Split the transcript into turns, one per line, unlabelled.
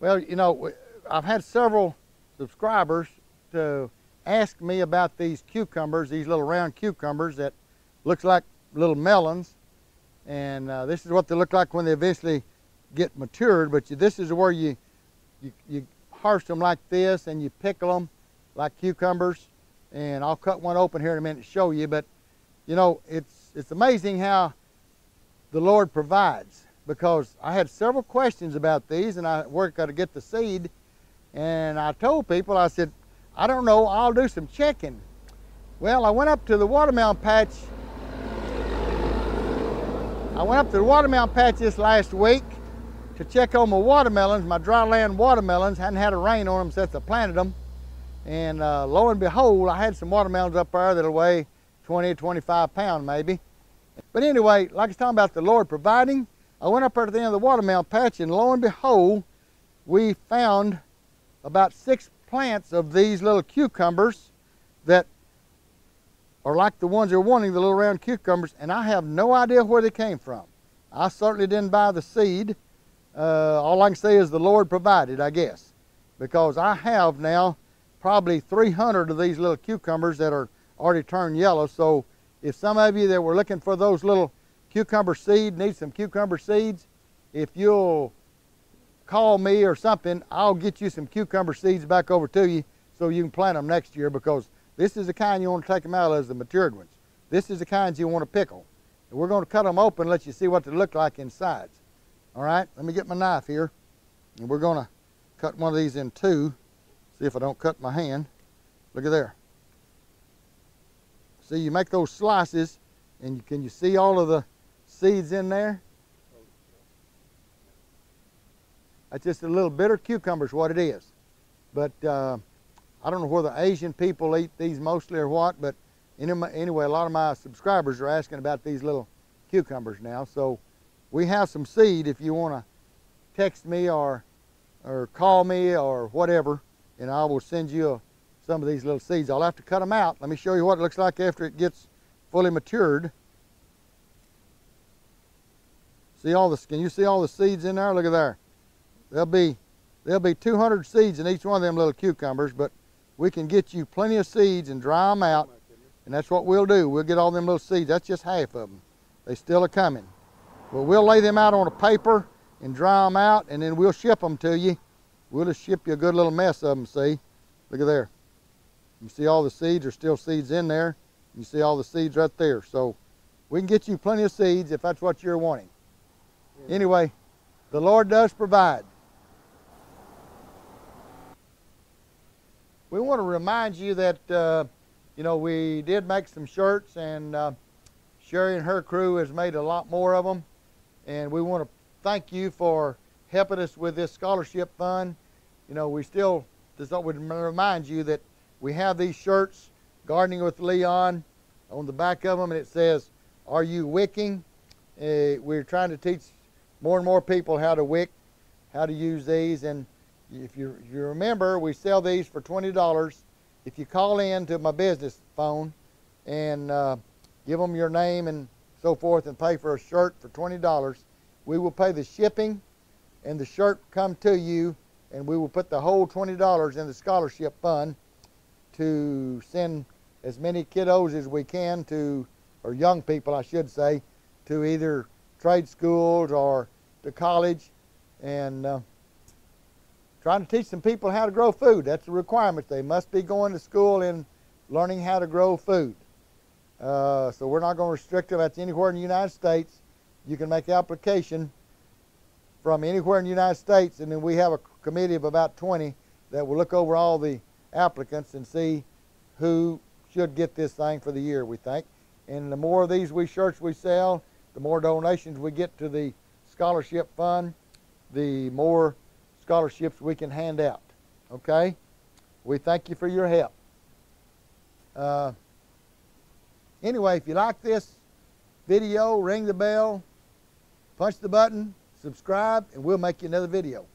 Well, you know, I've had several subscribers to ask me about these cucumbers, these little round cucumbers that looks like little melons. And uh, this is what they look like when they eventually get matured. But you, this is where you, you, you harvest them like this and you pickle them like cucumbers. And I'll cut one open here in a minute to show you. But, you know, it's, it's amazing how the Lord provides because I had several questions about these and I worked to get the seed and I told people, I said, I don't know, I'll do some checking. Well, I went up to the watermelon patch. I went up to the watermelon patch this last week to check on my watermelons, my dry land watermelons. Hadn't had a rain on them since I planted them. And uh, lo and behold, I had some watermelons up there that'll weigh 20 25 pounds maybe. But anyway, like I was talking about the Lord providing, I went up there to the end of the watermelon patch and lo and behold, we found about six plants of these little cucumbers that are like the ones you're wanting, the little round cucumbers, and I have no idea where they came from. I certainly didn't buy the seed. Uh, all I can say is the Lord provided, I guess, because I have now probably 300 of these little cucumbers that are already turned yellow. So if some of you that were looking for those little cucumber seed, need some cucumber seeds, if you'll call me or something, I'll get you some cucumber seeds back over to you so you can plant them next year because this is the kind you want to take them out as the matured ones. This is the kinds you want to pickle. And we're going to cut them open and let you see what they look like inside. All right, let me get my knife here. And we're going to cut one of these in two. See if I don't cut my hand. Look at there. See, you make those slices and you, can you see all of the seeds in there. That's just a little bitter cucumber is what it is. But uh, I don't know whether Asian people eat these mostly or what, but anyway, a lot of my subscribers are asking about these little cucumbers now. So we have some seed if you want to text me or, or call me or whatever, and I will send you a, some of these little seeds. I'll have to cut them out. Let me show you what it looks like after it gets fully matured. See all the, can you see all the seeds in there? Look at there. There'll be, there'll be 200 seeds in each one of them little cucumbers, but we can get you plenty of seeds and dry them out, and that's what we'll do. We'll get all them little seeds. That's just half of them. They still are coming. But we'll lay them out on a paper and dry them out, and then we'll ship them to you. We'll just ship you a good little mess of them, see? Look at there. You see all the seeds, there's still seeds in there. You see all the seeds right there. So we can get you plenty of seeds if that's what you're wanting. Anyway, the Lord does provide. We want to remind you that, uh, you know, we did make some shirts and uh, Sherry and her crew has made a lot more of them. And we want to thank you for helping us with this scholarship fund. You know, we still just would remind you that we have these shirts, Gardening with Leon, on the back of them, and it says, Are you wicking? Uh, we're trying to teach more and more people how to wick, how to use these. And if you, you remember, we sell these for $20. If you call in to my business phone and uh, give them your name and so forth and pay for a shirt for $20, we will pay the shipping and the shirt come to you and we will put the whole $20 in the scholarship fund to send as many kiddos as we can to, or young people I should say, to either trade schools or to college and uh, trying to teach some people how to grow food. That's a requirement. They must be going to school and learning how to grow food. Uh, so we're not going to restrict them. That's anywhere in the United States. You can make application from anywhere in the United States, and then we have a committee of about 20 that will look over all the applicants and see who should get this thing for the year, we think. And the more of these we shirts we sell, the more donations we get to the scholarship fund, the more scholarships we can hand out. Okay? We thank you for your help. Uh, anyway, if you like this video, ring the bell, punch the button, subscribe, and we'll make you another video.